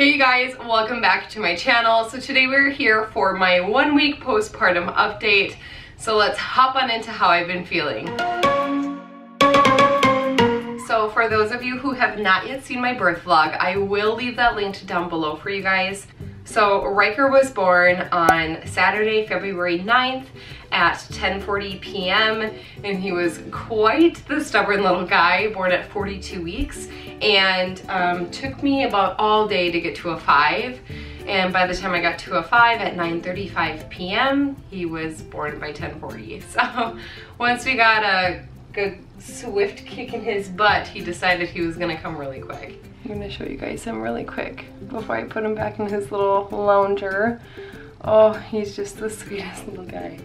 Hey you guys, welcome back to my channel. So today we're here for my one week postpartum update. So let's hop on into how I've been feeling. So for those of you who have not yet seen my birth vlog, I will leave that linked down below for you guys. So Riker was born on Saturday, February 9th at 10.40 p.m. and he was quite the stubborn little guy, born at 42 weeks and um, took me about all day to get to a five. And by the time I got to a five at 9.35 p.m., he was born by 10.40. So once we got a good swift kick in his butt, he decided he was gonna come really quick. I'm gonna show you guys him really quick before I put him back in his little lounger. Oh, he's just the sweetest little guy.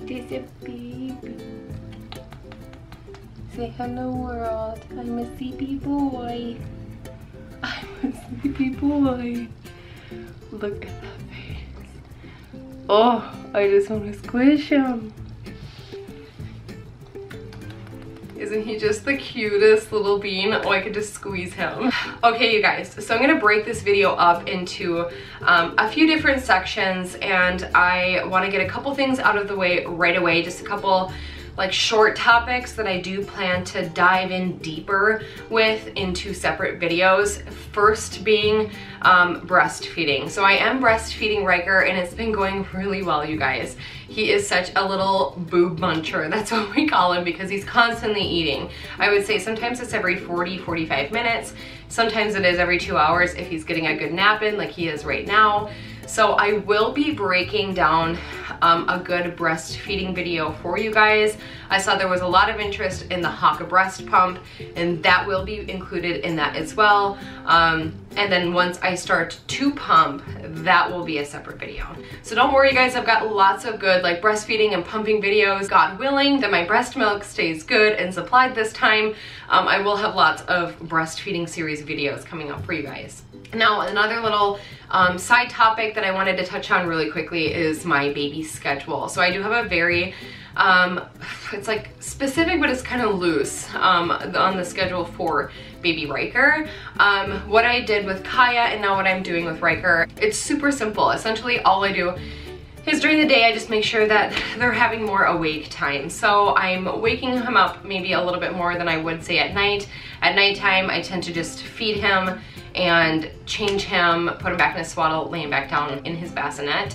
This a baby. Say hello world. I'm a sleepy boy. I'm a sleepy boy. Look at that face. Oh, I just want to squish him. Isn't he just the cutest little bean? Oh, I could just squeeze him. Okay, you guys, so I'm gonna break this video up into um, a few different sections and I wanna get a couple things out of the way right away, just a couple like short topics that I do plan to dive in deeper with in two separate videos. First being um, breastfeeding. So I am breastfeeding Riker and it's been going really well, you guys. He is such a little boob muncher. That's what we call him because he's constantly eating. I would say sometimes it's every 40, 45 minutes. Sometimes it is every two hours if he's getting a good nap in like he is right now. So I will be breaking down um, a good breastfeeding video for you guys. I saw there was a lot of interest in the Haakaa breast pump and that will be included in that as well. Um, and then once I start to pump, that will be a separate video. So don't worry guys, I've got lots of good like breastfeeding and pumping videos. God willing that my breast milk stays good and supplied this time, um, I will have lots of breastfeeding series videos coming up for you guys. Now, another little um, side topic that I wanted to touch on really quickly is my baby schedule. So I do have a very, um, it's like specific, but it's kind of loose um, on the schedule for baby Riker. Um, what I did with Kaya and now what I'm doing with Riker, it's super simple. Essentially, all I do is during the day I just make sure that they're having more awake time. So I'm waking him up maybe a little bit more than I would say at night. At nighttime I tend to just feed him and change him, put him back in his swaddle, lay him back down in his bassinet.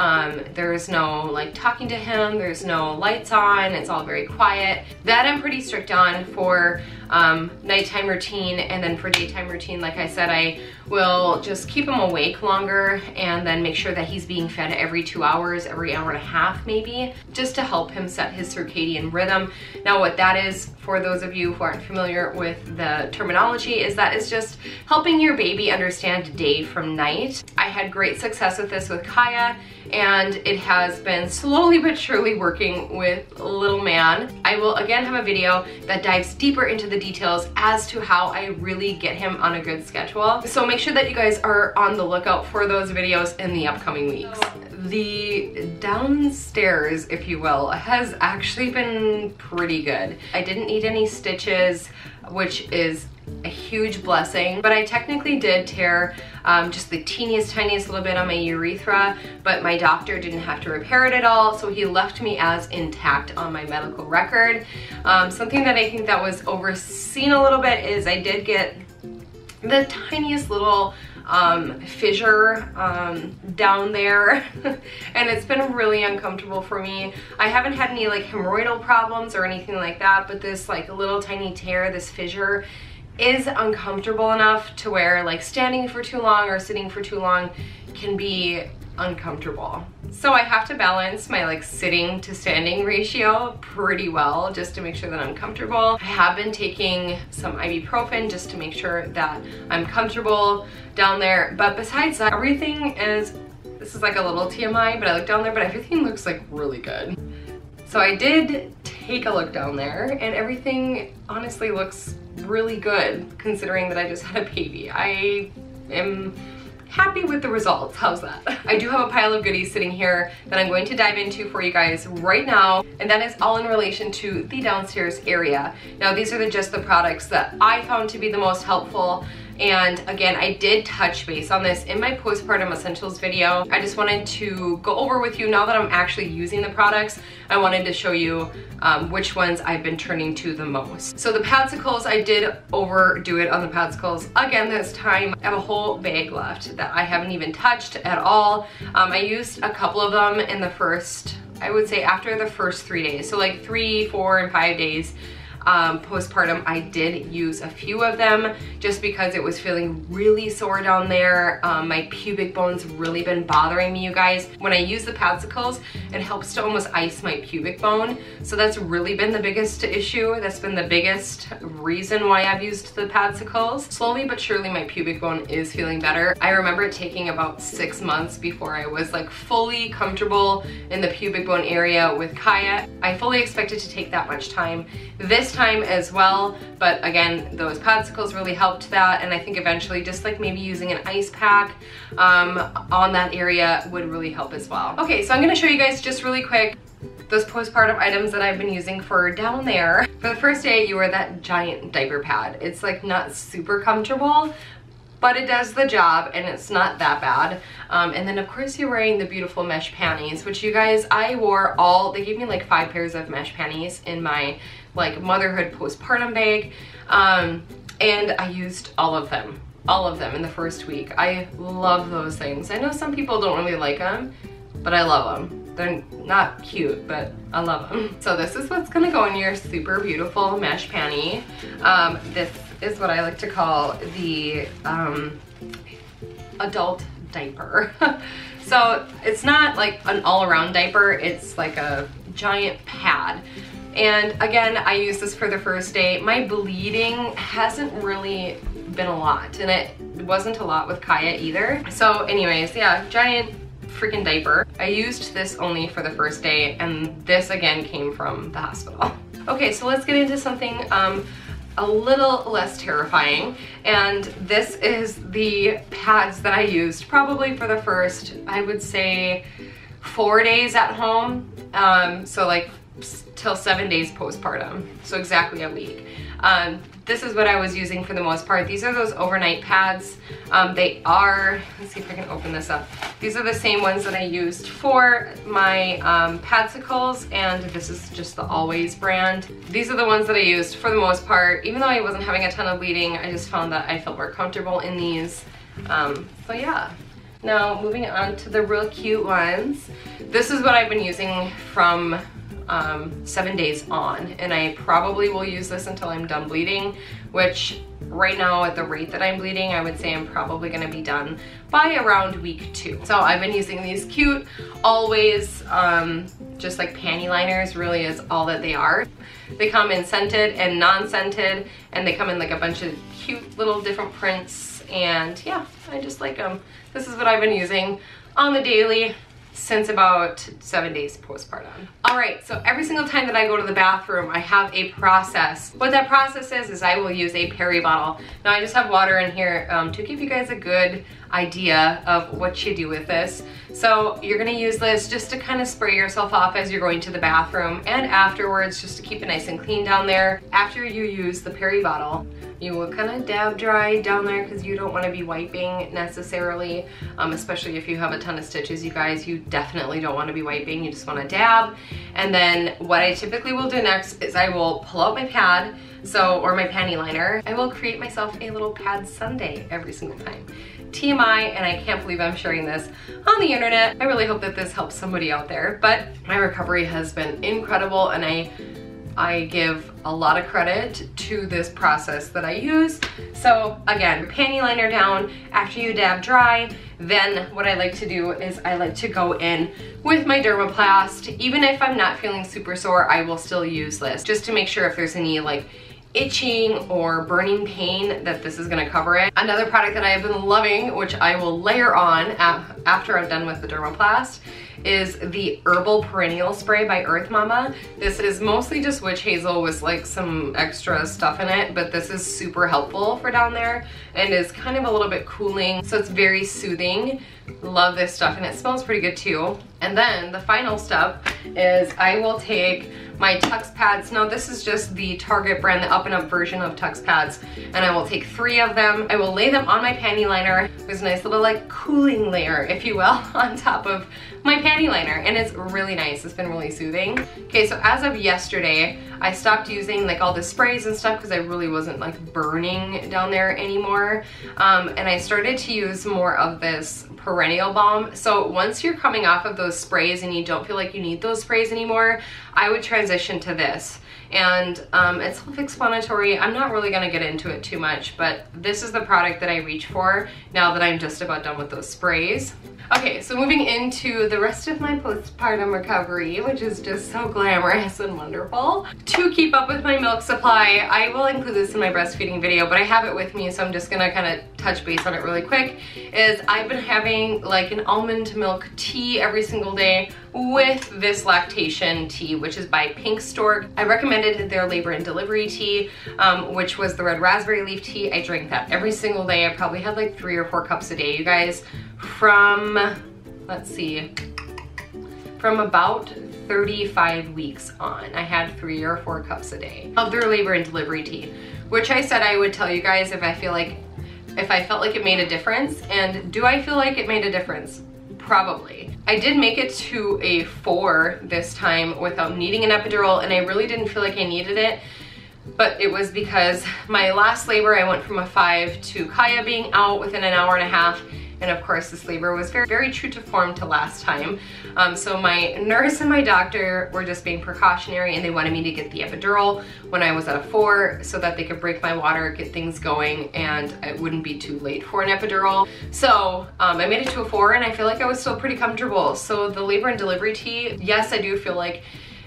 Um, there's no like talking to him, there's no lights on, it's all very quiet. That I'm pretty strict on for um, nighttime routine and then for daytime routine, like I said, I will just keep him awake longer and then make sure that he's being fed every two hours, every hour and a half maybe, just to help him set his circadian rhythm. Now what that is, for those of you who aren't familiar with the terminology, is that is just helping your baby understand day from night. I had great success with this with Kaya and it has been slowly but surely working with little man. I will again have a video that dives deeper into the details as to how I really get him on a good schedule. So make sure that you guys are on the lookout for those videos in the upcoming weeks. The downstairs, if you will, has actually been pretty good. I didn't need any stitches, which is a huge blessing. But I technically did tear um, just the teeniest, tiniest little bit on my urethra, but my doctor didn't have to repair it at all, so he left me as intact on my medical record. Um, something that I think that was overseen a little bit is I did get the tiniest little um, fissure um, down there and it's been really uncomfortable for me. I haven't had any like hemorrhoidal problems or anything like that but this like little tiny tear, this fissure is uncomfortable enough to where like standing for too long or sitting for too long can be uncomfortable. So I have to balance my like sitting to standing ratio pretty well just to make sure that I'm comfortable. I have been taking some ibuprofen just to make sure that I'm comfortable down there. But besides that, everything is, this is like a little TMI, but I look down there, but everything looks like really good. So I did take a look down there and everything honestly looks really good considering that I just had a baby. I am happy with the results. How's that? I do have a pile of goodies sitting here that I'm going to dive into for you guys right now. And that is all in relation to the downstairs area. Now these are the, just the products that I found to be the most helpful And again, I did touch base on this in my postpartum essentials video. I just wanted to go over with you now that I'm actually using the products. I wanted to show you um, which ones I've been turning to the most. So the Padsicles, I did overdo it on the Padsicles again this time. I have a whole bag left that I haven't even touched at all. Um, I used a couple of them in the first I would say after the first three days. So like three, four, and five days um, postpartum, I did use a few of them just because it was feeling really sore down there. Um, my pubic bone's really been bothering me, you guys. When I use the Padsicles, it helps to almost ice my pubic bone. So that's really been the biggest issue. That's been the biggest reason why I've used the Padsicles. Slowly but surely my pubic bone is feeling better. I remember it taking about six months before I was like fully comfortable in the pubic bone area with Kaya. I fully expected to take that much time. This time as well. But again, those Padsicles really helped that. And I think eventually just like maybe using an ice pack um, on that area would really help as well. Okay, so I'm gonna show you guys just really quick those postpartum items that I've been using for down there. For the first day, you wear that giant diaper pad. It's like not super comfortable, but it does the job and it's not that bad. Um, and then of course you're wearing the beautiful mesh panties, which you guys, I wore all, they gave me like five pairs of mesh panties in my like motherhood postpartum bag. Um, and I used all of them, all of them in the first week. I love those things. I know some people don't really like them, but I love them. They're not cute, but I love them. So this is what's gonna go in your super beautiful mesh panty. Um, this is what I like to call the um, adult diaper. so it's not like an all-around diaper, it's like a giant pad. And again, I used this for the first day. My bleeding hasn't really been a lot and it wasn't a lot with Kaya either. So anyways, yeah, giant freaking diaper. I used this only for the first day and this again came from the hospital. Okay, so let's get into something um, a little less terrifying. And this is the pads that I used probably for the first, I would say, four days at home. Um, so like till seven days postpartum, so exactly a week. Um, this is what I was using for the most part. These are those overnight pads. Um, they are, let's see if I can open this up. These are the same ones that I used for my um, Padsicles, and this is just the Always brand. These are the ones that I used for the most part. Even though I wasn't having a ton of bleeding, I just found that I felt more comfortable in these. Um, so yeah. Now moving on to the real cute ones. This is what I've been using from um, seven days on and I probably will use this until I'm done bleeding which right now at the rate that I'm bleeding I would say I'm probably gonna be done by around week two. So I've been using these cute always um, just like panty liners really is all that they are. They come in scented and non-scented and they come in like a bunch of cute little different prints and yeah I just like them. This is what I've been using on the daily since about seven days postpartum. All right, so every single time that I go to the bathroom, I have a process. What that process is, is I will use a peri bottle. Now I just have water in here um, to give you guys a good idea of what you do with this. So you're gonna use this just to kind of spray yourself off as you're going to the bathroom and afterwards just to keep it nice and clean down there. After you use the peri bottle, you will kind of dab dry down there because you don't want to be wiping necessarily, um, especially if you have a ton of stitches, you guys, you definitely don't want to be wiping. You just want to dab. And then what I typically will do next is I will pull out my pad, so, or my panty liner. I will create myself a little pad sundae every single time. TMI, and I can't believe I'm sharing this on the internet. I really hope that this helps somebody out there, but my recovery has been incredible and I I give a lot of credit to this process that I use. So again, panty liner down after you dab dry. Then what I like to do is I like to go in with my Dermoplast. Even if I'm not feeling super sore, I will still use this just to make sure if there's any like itching or burning pain that this is gonna cover it. Another product that I have been loving, which I will layer on after I'm done with the Dermoplast, is the Herbal Perennial Spray by Earth Mama. This is mostly just witch hazel with like some extra stuff in it, but this is super helpful for down there and is kind of a little bit cooling. So it's very soothing. Love this stuff and it smells pretty good too. And then the final step is I will take my Tucks pads. Now this is just the Target brand, the up and up version of Tucks pads. And I will take three of them. I will lay them on my panty liner. There's a nice little like cooling layer, if you will, on top of my panty liner. And it's really nice. It's been really soothing. Okay, so as of yesterday, I stopped using like all the sprays and stuff because I really wasn't like burning down there anymore. Um, and I started to use more of this perennial balm. So once you're coming off of those sprays and you don't feel like you need those sprays anymore, I would transition to this. And um, it's self-explanatory. I'm not really gonna get into it too much, but this is the product that I reach for now that I'm just about done with those sprays. Okay, so moving into the rest of my postpartum recovery, which is just so glamorous and wonderful. To keep up with my milk supply, I will include this in my breastfeeding video, but I have it with me, so I'm just gonna kind of touch base on it really quick, is I've been having like an almond milk tea every single day with this lactation tea, which is by Pink Stork. I recommended their labor and delivery tea, um, which was the red raspberry leaf tea. I drank that every single day. I probably had like three or four cups a day, you guys from, let's see, from about 35 weeks on. I had three or four cups a day of their labor and delivery tea, which I said I would tell you guys if I feel like, if I felt like it made a difference. And do I feel like it made a difference? Probably. I did make it to a four this time without needing an epidural and I really didn't feel like I needed it but it was because my last labor I went from a five to Kaya being out within an hour and a half and of course this labor was very, very true to form to last time. Um, so my nurse and my doctor were just being precautionary and they wanted me to get the epidural when I was at a four so that they could break my water, get things going, and it wouldn't be too late for an epidural. So um, I made it to a four and I feel like I was still pretty comfortable. So the labor and delivery tea, yes, I do feel like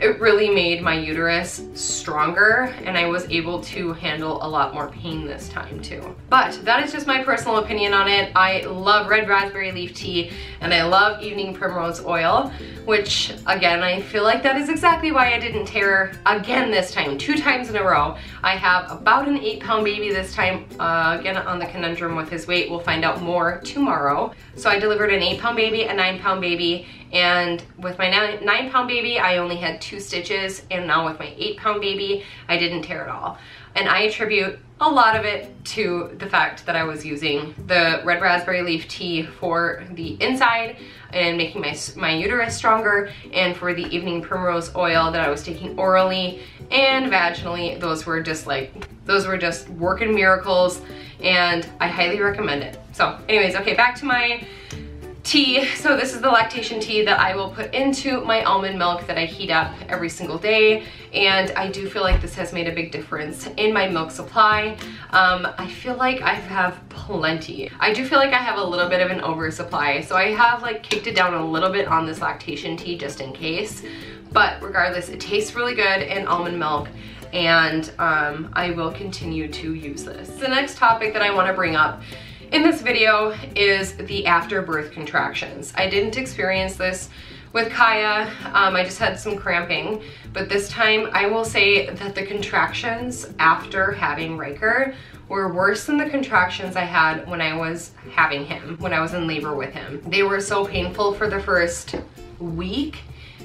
it really made my uterus stronger and I was able to handle a lot more pain this time too. But that is just my personal opinion on it. I love red raspberry leaf tea and I love evening primrose oil, which again, I feel like that is exactly why I didn't tear again this time, two times in a row. I have about an eight pound baby this time, uh, again on the conundrum with his weight. We'll find out more tomorrow. So I delivered an eight pound baby, a nine pound baby, and with my nine, pound baby, I only had two stitches. And now with my eight pound baby, I didn't tear at all. And I attribute a lot of it to the fact that I was using the red raspberry leaf tea for the inside and making my, my uterus stronger and for the evening primrose oil that I was taking orally and vaginally. Those were just like, those were just working miracles and I highly recommend it. So anyways, okay, back to my tea. So this is the lactation tea that I will put into my almond milk that I heat up every single day. And I do feel like this has made a big difference in my milk supply. Um, I feel like I have plenty. I do feel like I have a little bit of an oversupply. So I have like kicked it down a little bit on this lactation tea just in case. But regardless, it tastes really good in almond milk and um, I will continue to use this. The next topic that I wanna bring up in this video is the afterbirth contractions. I didn't experience this with Kaya, um, I just had some cramping, but this time I will say that the contractions after having Riker were worse than the contractions I had when I was having him, when I was in labor with him. They were so painful for the first week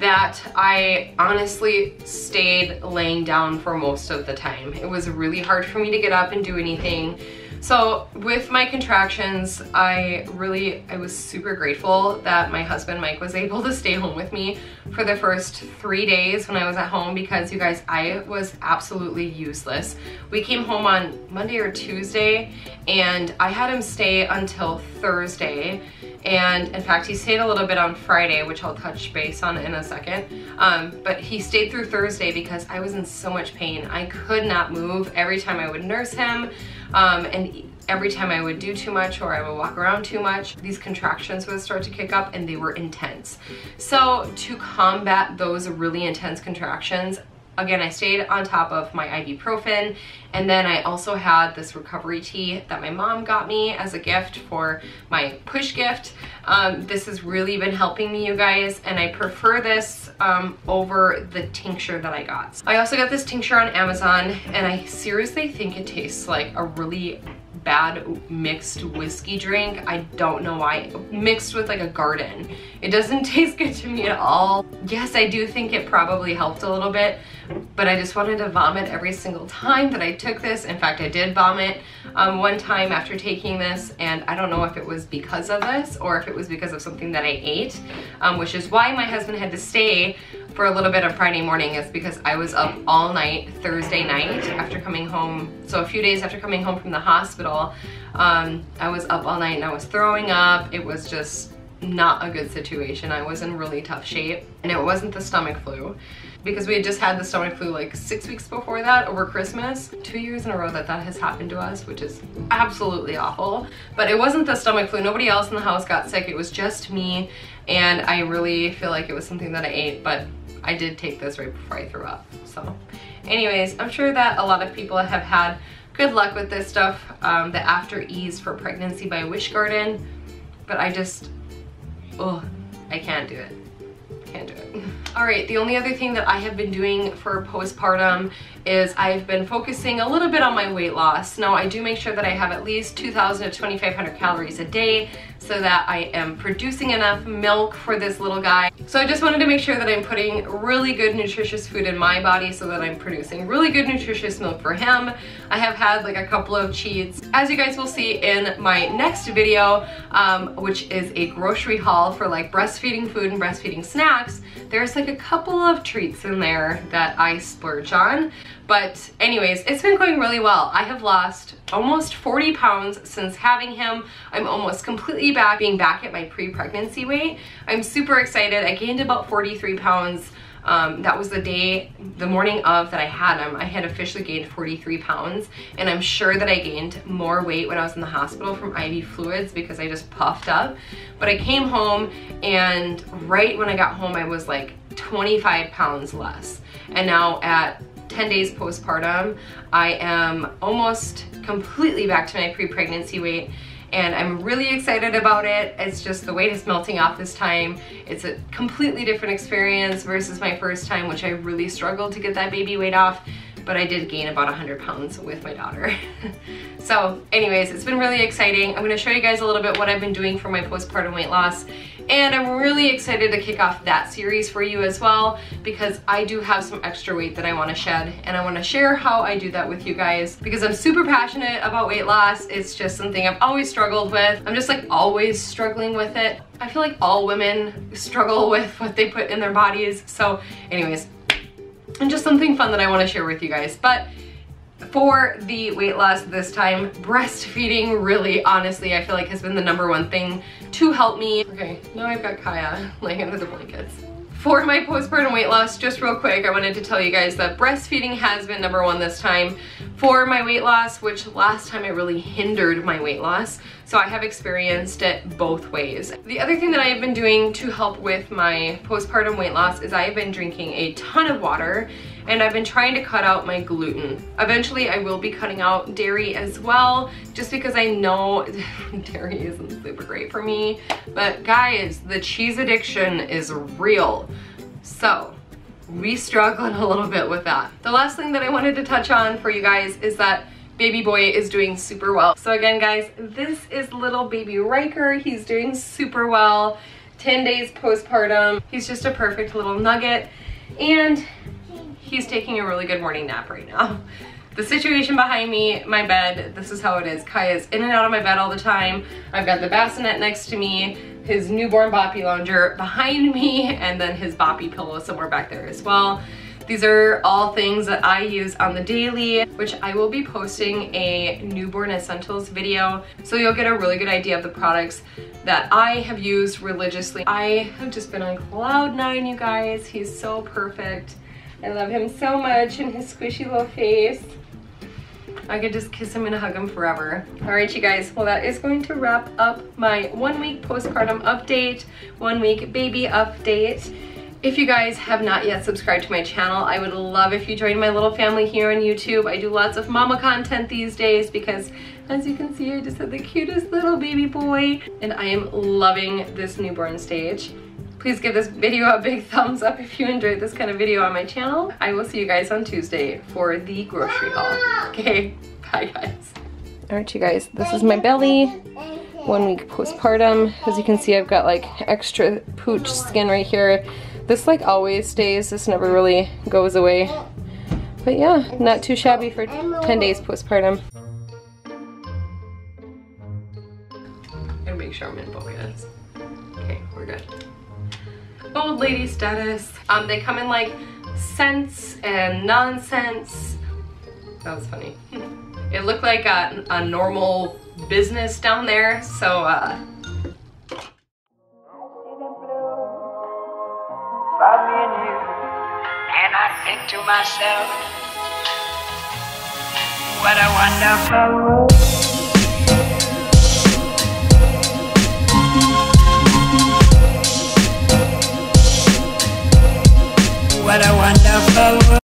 that I honestly stayed laying down for most of the time. It was really hard for me to get up and do anything. So with my contractions, I really, I was super grateful that my husband Mike was able to stay home with me for the first three days when I was at home because you guys, I was absolutely useless. We came home on Monday or Tuesday and I had him stay until Thursday and in fact he stayed a little bit on Friday which I'll touch base on in a second um, but he stayed through Thursday because I was in so much pain I could not move every time I would nurse him um, and every time I would do too much or I would walk around too much, these contractions would start to kick up and they were intense. So to combat those really intense contractions, again, I stayed on top of my ibuprofen and then I also had this recovery tea that my mom got me as a gift for my push gift. Um, this has really been helping me, you guys, and I prefer this um, over the tincture that I got. I also got this tincture on Amazon and I seriously think it tastes like a really bad mixed whiskey drink. I don't know why. Mixed with like a garden. It doesn't taste good to me at all. Yes, I do think it probably helped a little bit, but I just wanted to vomit every single time that I took this. In fact, I did vomit um, one time after taking this, and I don't know if it was because of this or if it was because of something that I ate, um, which is why my husband had to stay for a little bit of Friday morning is because I was up all night Thursday night after coming home. So a few days after coming home from the hospital, um, I was up all night and I was throwing up. It was just not a good situation. I was in really tough shape and it wasn't the stomach flu because we had just had the stomach flu like six weeks before that over Christmas. Two years in a row that that has happened to us, which is absolutely awful. But it wasn't the stomach flu. Nobody else in the house got sick. It was just me. And I really feel like it was something that I ate, but I did take this right before I threw up. So anyways, I'm sure that a lot of people have had good luck with this stuff. Um, the After Ease for Pregnancy by WishGarden. But I just, oh, I can't do it can't do it. All right, the only other thing that I have been doing for postpartum is I've been focusing a little bit on my weight loss. Now I do make sure that I have at least 2,000 to 2,500 calories a day so that I am producing enough milk for this little guy. So I just wanted to make sure that I'm putting really good nutritious food in my body so that I'm producing really good nutritious milk for him. I have had like a couple of cheats. As you guys will see in my next video, um, which is a grocery haul for like breastfeeding food and breastfeeding snacks, there's like a couple of treats in there that I splurge on. But anyways, it's been going really well. I have lost almost 40 pounds since having him. I'm almost completely back, being back at my pre-pregnancy weight. I'm super excited. I gained about 43 pounds um, that was the day, the morning of that I had him. I had officially gained 43 pounds and I'm sure that I gained more weight when I was in the hospital from IV fluids because I just puffed up. But I came home and right when I got home I was like 25 pounds less. And now at 10 days postpartum. I am almost completely back to my pre-pregnancy weight and I'm really excited about it. It's just the weight is melting off this time. It's a completely different experience versus my first time, which I really struggled to get that baby weight off but I did gain about 100 pounds with my daughter. so anyways, it's been really exciting. I'm gonna show you guys a little bit what I've been doing for my postpartum weight loss and I'm really excited to kick off that series for you as well because I do have some extra weight that I wanna shed and I wanna share how I do that with you guys because I'm super passionate about weight loss. It's just something I've always struggled with. I'm just like always struggling with it. I feel like all women struggle with what they put in their bodies. So anyways, and just something fun that I wanna share with you guys. But for the weight loss this time, breastfeeding really, honestly, I feel like has been the number one thing to help me. Okay, now I've got Kaya laying under the blankets. For my postpartum weight loss, just real quick, I wanted to tell you guys that breastfeeding has been number one this time for my weight loss, which last time it really hindered my weight loss. So I have experienced it both ways. The other thing that I have been doing to help with my postpartum weight loss is I have been drinking a ton of water and I've been trying to cut out my gluten. Eventually I will be cutting out dairy as well, just because I know dairy isn't super great for me. But guys, the cheese addiction is real. So we struggling a little bit with that. The last thing that I wanted to touch on for you guys is that baby boy is doing super well. So again, guys, this is little baby Riker. He's doing super well. 10 days postpartum. He's just a perfect little nugget. And he's taking a really good morning nap right now. The situation behind me, my bed, this is how it is. Kaya's in and out of my bed all the time. I've got the bassinet next to me, his newborn boppy lounger behind me, and then his boppy pillow somewhere back there as well. These are all things that I use on the daily, which I will be posting a newborn essentials video. So you'll get a really good idea of the products that I have used religiously. I have just been on cloud nine, you guys. He's so perfect. I love him so much and his squishy little face. I could just kiss him and hug him forever. All right, you guys, well that is going to wrap up my one week postpartum update, one week baby update. If you guys have not yet subscribed to my channel, I would love if you join my little family here on YouTube. I do lots of mama content these days because as you can see, I just had the cutest little baby boy and I am loving this newborn stage. Please give this video a big thumbs up if you enjoyed this kind of video on my channel. I will see you guys on Tuesday for the grocery haul. Okay, bye guys. Alright you guys, this is my belly. One week postpartum. As you can see I've got like extra pooch skin right here. This like always stays, this never really goes away. But yeah, not too shabby for 10 days postpartum. Gotta make sure I'm in focus. Okay, we're good. Old lady status. Um, they come in like sense and nonsense. That was funny. It looked like a, a normal business down there, so uh, myself. What a wonderful world. What a wonderful world.